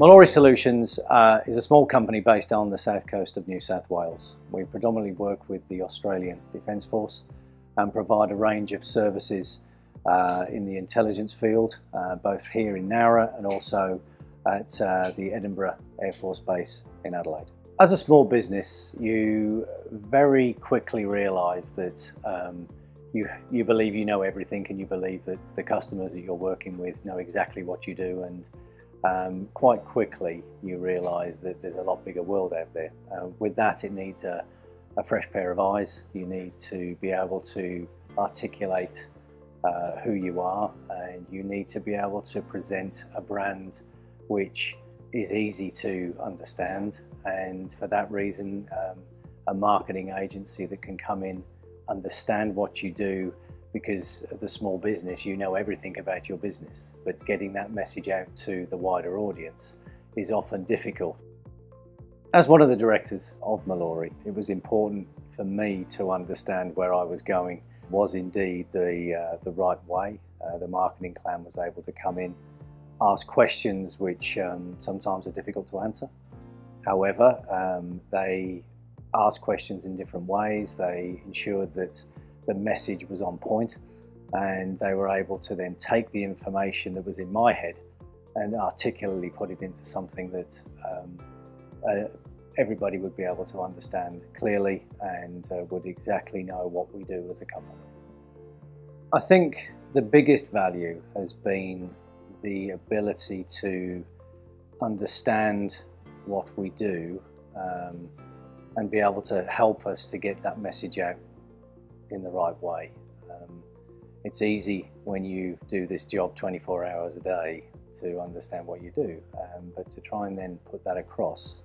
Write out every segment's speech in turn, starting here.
Mellori Solutions uh, is a small company based on the south coast of New South Wales. We predominantly work with the Australian Defence Force and provide a range of services uh, in the intelligence field, uh, both here in Nowra and also at uh, the Edinburgh Air Force Base in Adelaide. As a small business, you very quickly realise that um, you, you believe you know everything and you believe that the customers that you're working with know exactly what you do and um, quite quickly you realise that there's a lot bigger world out there. Uh, with that it needs a, a, fresh pair of eyes. You need to be able to articulate uh, who you are and you need to be able to present a brand which is easy to understand and for that reason um, a marketing agency that can come in, understand what you do because as a small business you know everything about your business but getting that message out to the wider audience is often difficult. As one of the directors of Mellori it was important for me to understand where I was going was indeed the, uh, the right way. Uh, the marketing clan was able to come in, ask questions which um, sometimes are difficult to answer. However, um, they asked questions in different ways. They ensured that the message was on point and they were able to then take the information that was in my head and articulately put it into something that um, uh, everybody would be able to understand clearly and uh, would exactly know what we do as a company. I think the biggest value has been the ability to understand what we do um, and be able to help us to get that message out in the right way. Um, it's easy when you do this job 24 hours a day to understand what you do, um, but to try and then put that across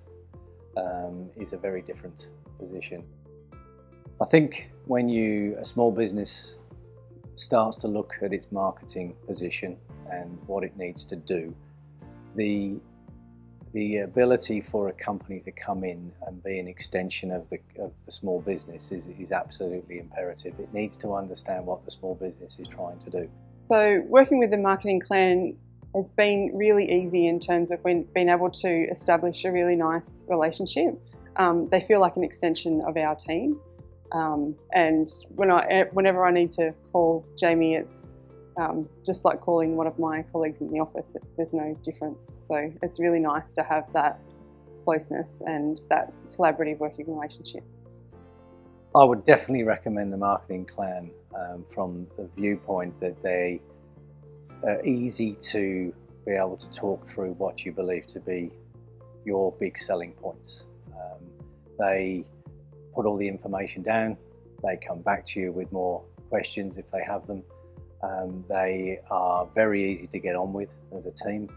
um, is a very different position. I think when you, a small business starts to look at its marketing position and what it needs to do, the the ability for a company to come in and be an extension of the, of the small business is, is absolutely imperative. It needs to understand what the small business is trying to do. So working with the marketing clan has been really easy in terms of when, being able to establish a really nice relationship. Um, they feel like an extension of our team. Um, and when I, whenever I need to call Jamie, it's um, just like calling one of my colleagues in the office, there's no difference. So it's really nice to have that closeness and that collaborative working relationship. I would definitely recommend the Marketing Clan um, from the viewpoint that they are easy to be able to talk through what you believe to be your big selling points. Um, they put all the information down, they come back to you with more questions if they have them, um, they are very easy to get on with as a team.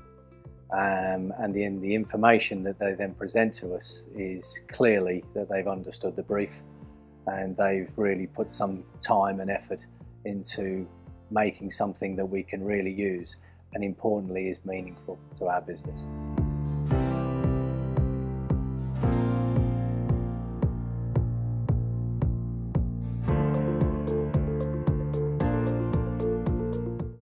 Um, and the, the information that they then present to us is clearly that they've understood the brief and they've really put some time and effort into making something that we can really use and importantly is meaningful to our business.